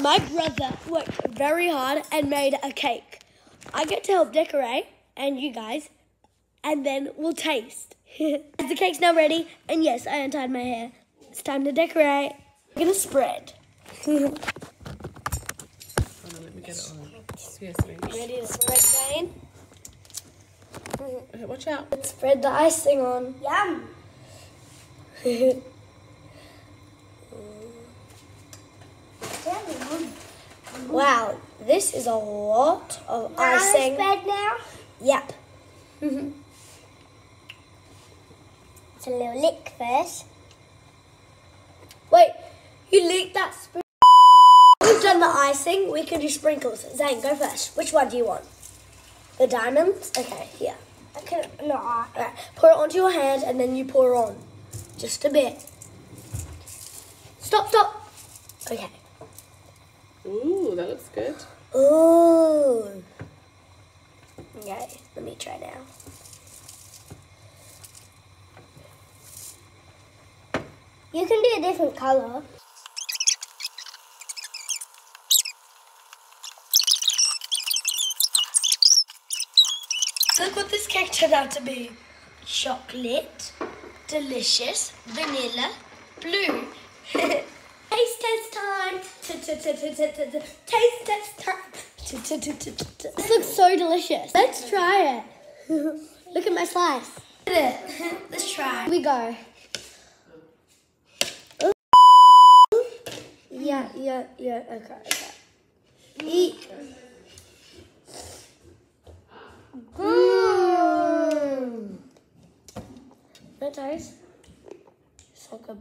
My brother worked very hard and made a cake. I get to help decorate, and you guys, and then we'll taste. the cake's now ready, and yes, I untied my hair. It's time to decorate. I'm gonna spread. Hold on, let me get it on. Yes. Ready to spread, Jane? Watch out. Let's spread the icing on. Yum. wow, this is a lot of Now icing. spread now. Yep. Mm-hmm. It's a little lick first. Wait, you leaked that spoon. We've done the icing. We can do sprinkles. Zane, go first. Which one do you want? The diamonds? Okay, here. I can no. I- Alright, pour it onto your hand and then you pour on. Just a bit. Stop, stop. Okay. Ooh, that looks good. Ooh. Okay, let me try now. You can do a different color. Look what this cake turned out to be. Chocolate, delicious, vanilla, blue. Taste test time. Taste test time. This looks so delicious. Let's try it. Look at my slice. Look at it. Let's try. Here we go. Yeah, yeah, yeah. Okay, okay. Eat. Mmm. That taste. So good.